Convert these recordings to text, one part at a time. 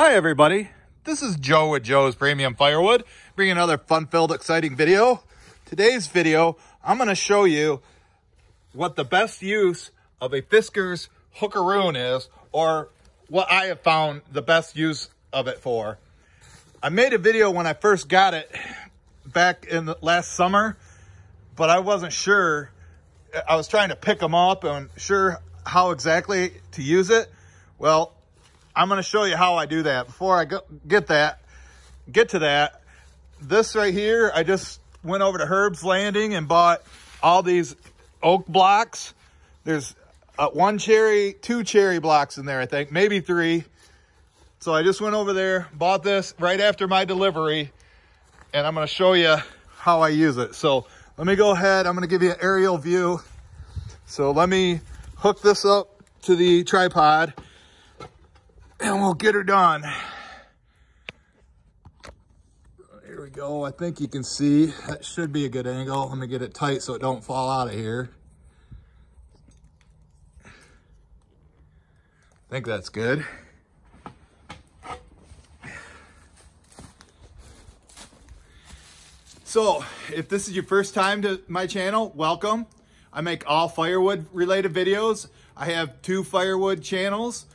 Hi everybody, this is Joe with Joe's Premium Firewood, bringing another fun-filled, exciting video. Today's video, I'm gonna show you what the best use of a Fiskars Hookaroon is, or what I have found the best use of it for. I made a video when I first got it back in the last summer, but I wasn't sure. I was trying to pick them up and sure how exactly to use it. Well, I'm going to show you how I do that. Before I go, get that, get to that, this right here, I just went over to Herb's Landing and bought all these oak blocks. There's uh, one cherry, two cherry blocks in there, I think, maybe three. So I just went over there, bought this right after my delivery, and I'm going to show you how I use it. So let me go ahead. I'm going to give you an aerial view. So let me hook this up to the tripod and we'll get her done. Here we go. I think you can see that should be a good angle. Let me get it tight so it don't fall out of here. I think that's good. So if this is your first time to my channel, welcome. I make all firewood related videos. I have two firewood channels.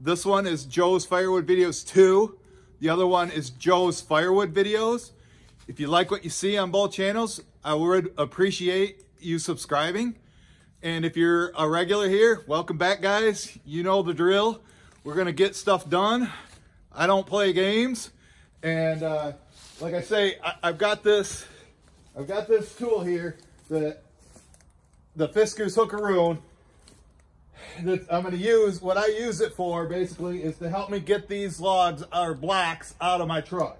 This one is Joe's Firewood Videos 2. The other one is Joe's Firewood Videos. If you like what you see on both channels, I would appreciate you subscribing. And if you're a regular here, welcome back guys. You know the drill. We're gonna get stuff done. I don't play games. And uh, like I say, I, have got this, I've got this tool here that the Fiskars Hookaroon that I'm going to use, what I use it for basically is to help me get these logs or blocks out of my truck.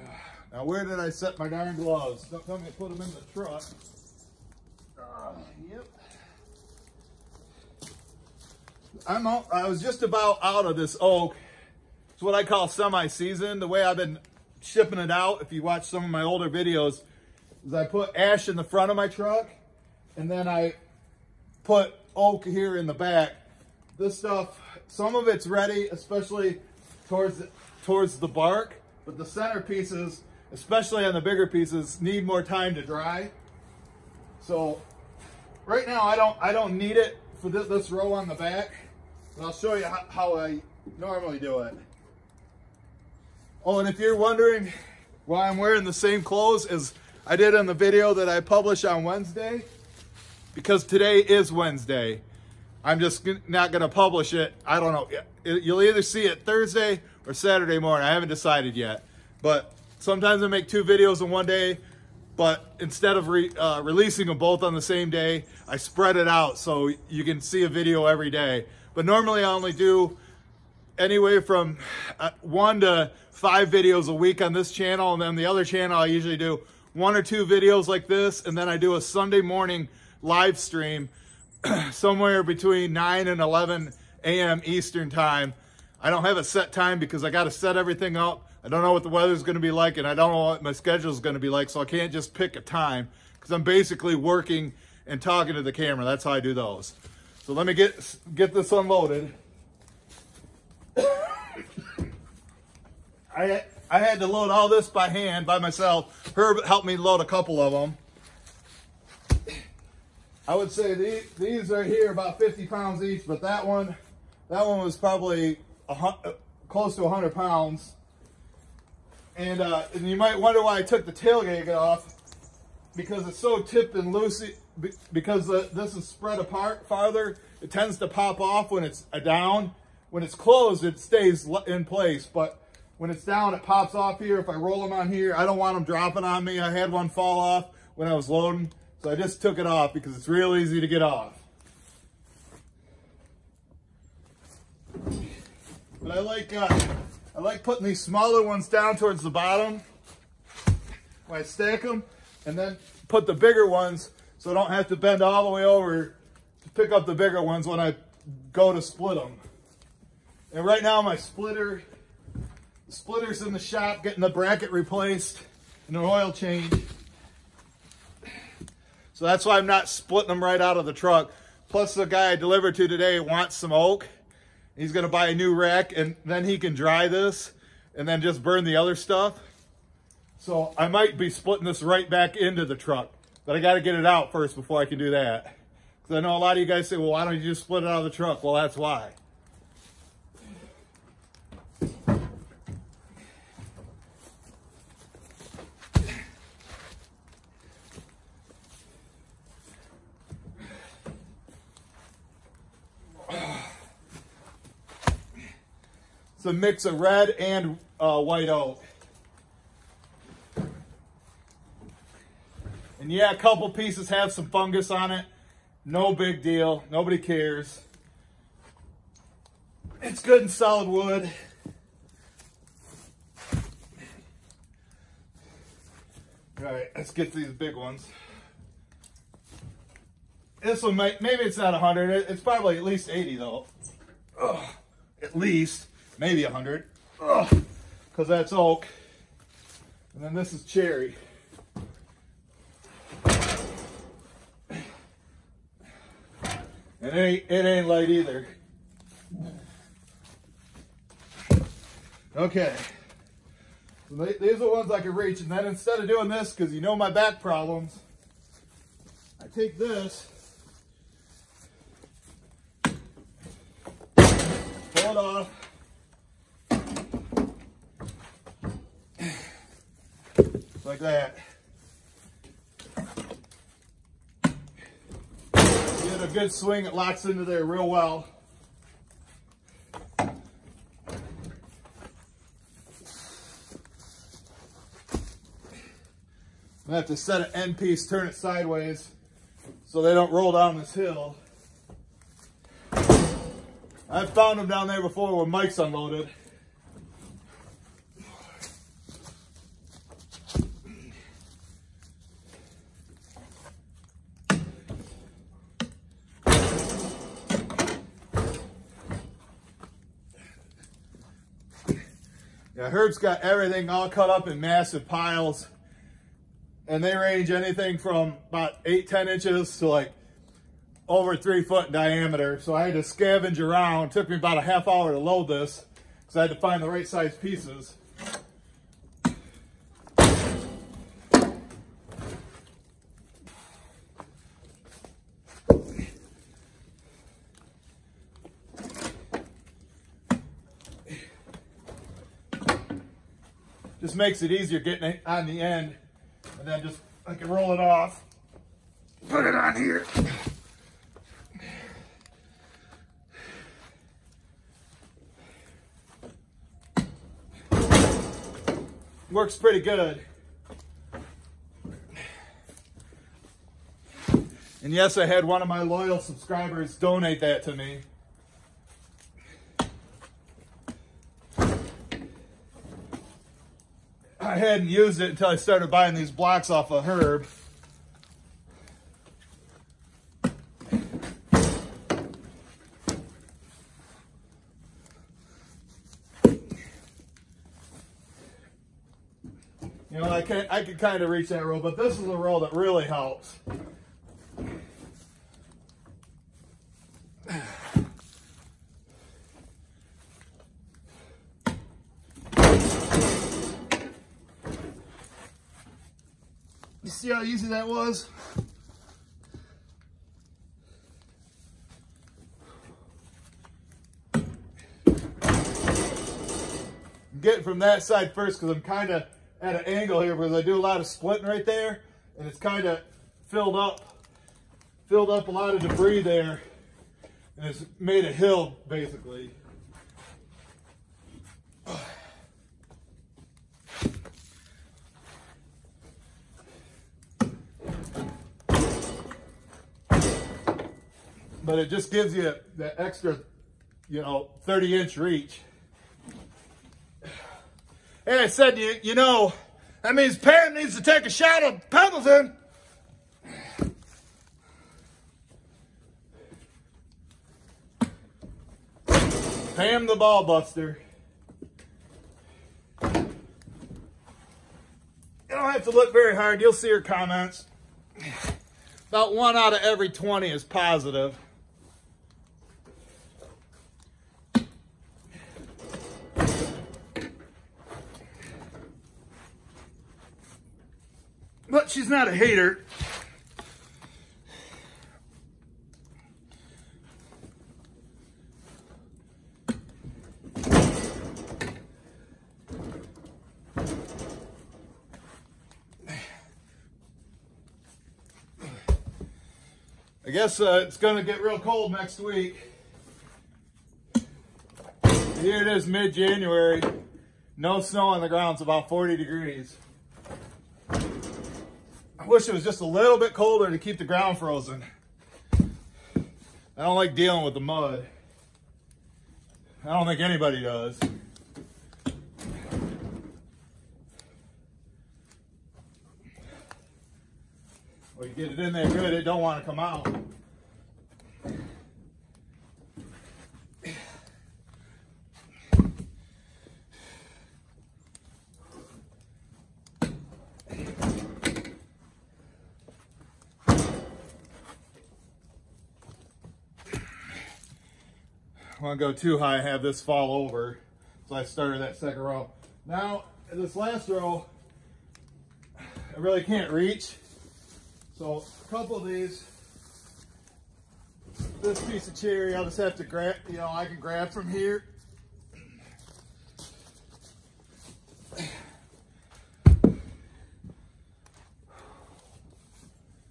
Now where did I set my darn gloves? Don't tell me to put them in the truck. Uh, yep. I'm out, I was just about out of this oak. It's what I call semi-season. The way I've been shipping it out, if you watch some of my older videos, is I put ash in the front of my truck and then I put oak here in the back. This stuff, some of it's ready, especially towards, towards the bark, but the center pieces, especially on the bigger pieces, need more time to dry. So right now I don't, I don't need it for this, this row on the back, but I'll show you how, how I normally do it. Oh, and if you're wondering why I'm wearing the same clothes as I did in the video that I published on Wednesday, because today is Wednesday. I'm just not going to publish it. I don't know. You'll either see it Thursday or Saturday morning. I haven't decided yet. But sometimes I make two videos in one day. But instead of re, uh, releasing them both on the same day, I spread it out so you can see a video every day. But normally I only do anyway from uh, one to five videos a week on this channel. And then the other channel, I usually do one or two videos like this. And then I do a Sunday morning live stream somewhere between 9 and 11 a.m. Eastern time. I don't have a set time because I got to set everything up. I don't know what the weather's going to be like and I don't know what my schedule is going to be like, so I can't just pick a time because I'm basically working and talking to the camera. That's how I do those. So let me get get this unloaded. I I had to load all this by hand by myself. Herb helped me load a couple of them. I would say these, these are here about 50 pounds each, but that one, that one was probably a, uh, close to 100 pounds. And, uh, and you might wonder why I took the tailgate off because it's so tipped and loose because uh, this is spread apart farther. It tends to pop off when it's down. When it's closed, it stays in place. But when it's down, it pops off here. If I roll them on here, I don't want them dropping on me. I had one fall off when I was loading. So I just took it off because it's real easy to get off. But I like uh, I like putting these smaller ones down towards the bottom when I stack them and then put the bigger ones so I don't have to bend all the way over to pick up the bigger ones when I go to split them. And right now my splitter, splitter's in the shop getting the bracket replaced and an oil change. So that's why I'm not splitting them right out of the truck. Plus the guy I delivered to today wants some oak. He's to buy a new rack and then he can dry this and then just burn the other stuff. So I might be splitting this right back into the truck, but I got to get it out first before I can do that. Because I know a lot of you guys say, well, why don't you just split it out of the truck? Well, that's why. It's a mix of red and uh, white oak. And yeah, a couple pieces have some fungus on it. No big deal. Nobody cares. It's good and solid wood. All right, let's get these big ones. This one might, maybe it's not 100. It's probably at least 80 though. Ugh, at least maybe 100 because that's oak. And then this is cherry. And it ain't, it ain't light either. Okay. So these are the ones I can reach. And then instead of doing this, because you know my back problems, I take this, pull it off, that. Get a good swing, it locks into there real well. I have to set an end piece, turn it sideways so they don't roll down this hill. I've found them down there before when Mike's unloaded. Yeah, Herb's got everything all cut up in massive piles. And they range anything from about eight, 10 inches to like over three foot in diameter. So I had to scavenge around. It took me about a half hour to load this because I had to find the right size pieces. Just makes it easier getting it on the end. And then just, I can roll it off. Put it on here. Works pretty good. And yes, I had one of my loyal subscribers donate that to me. I hadn't used it until I started buying these blocks off of Herb. You know, I can I can kind of reach that roll, but this is a roll that really helps. See how easy that was? Get it from that side first because I'm kind of at an angle here because I do a lot of splitting right there and it's kind of filled up, filled up a lot of debris there and it's made a hill basically. But it just gives you that extra, you know, 30 inch reach. And I said, you, you know, that means Pam needs to take a shot of Pendleton. Pam the ball buster. You don't have to look very hard. You'll see her comments. About one out of every 20 is positive. But she's not a hater. I guess uh, it's going to get real cold next week. Here it is mid-January. No snow on the ground. It's about 40 degrees. I wish it was just a little bit colder to keep the ground frozen. I don't like dealing with the mud. I don't think anybody does. Well, you get it in there good, it don't want to come out. Want to go too high and have this fall over. So I started that second row. Now, this last row, I really can't reach. So a couple of these, this piece of cherry, I'll just have to grab, you know, I can grab from here.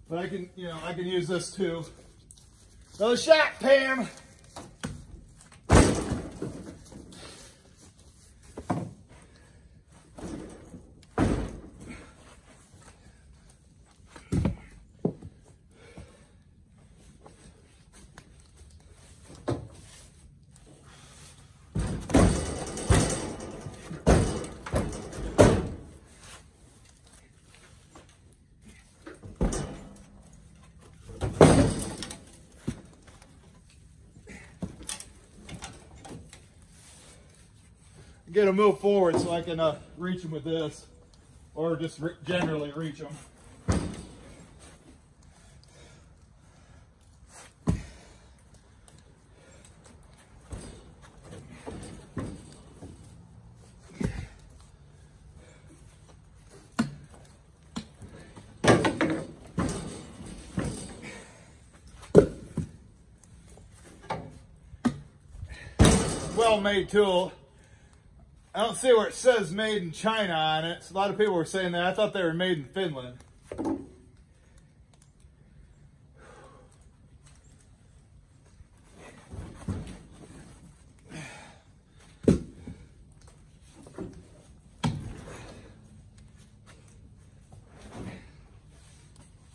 But I can, you know, I can use this too. So shot, Pam. Get them move forward so I can uh, reach them with this or just re generally reach them. well-made tool. I don't see where it says made in China on it. So a lot of people were saying that. I thought they were made in Finland.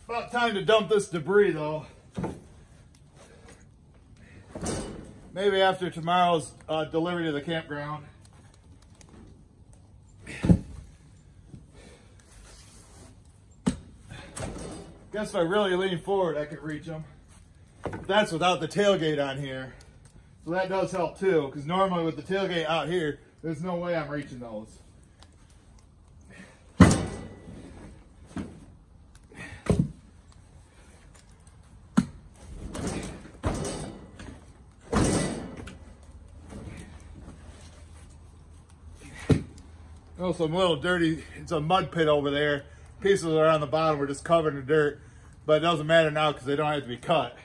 About time to dump this debris though. Maybe after tomorrow's uh, delivery to the campground. Guess if I really lean forward, I could reach them. That's without the tailgate on here. So that does help too, because normally with the tailgate out here, there's no way I'm reaching those. Oh, some little dirty, it's a mud pit over there. Pieces are on the bottom, we're just covered in dirt. But it doesn't matter now because they don't have to be cut.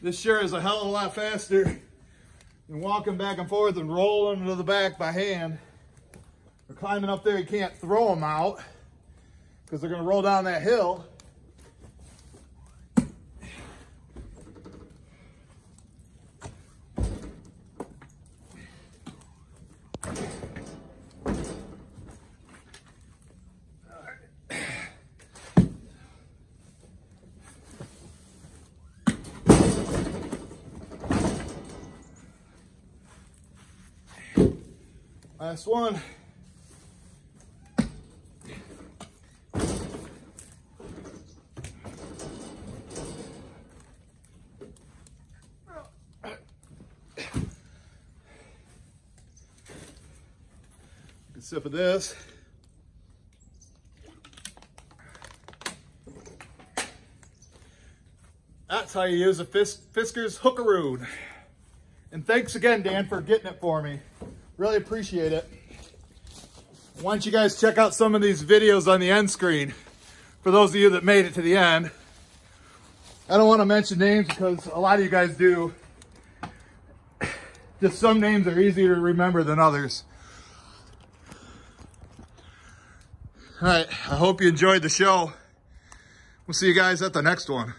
This sure is a hell of a lot faster than walking back and forth and rolling to the back by hand. Climbing up there, you can't throw them out because they're going to roll down that hill. Last one. Sip of this. That's how you use a Fis Fiskars Hookaroon. And thanks again, Dan, for getting it for me. Really appreciate it. Why don't you guys check out some of these videos on the end screen for those of you that made it to the end. I don't want to mention names because a lot of you guys do. Just some names are easier to remember than others. All right, I hope you enjoyed the show. We'll see you guys at the next one.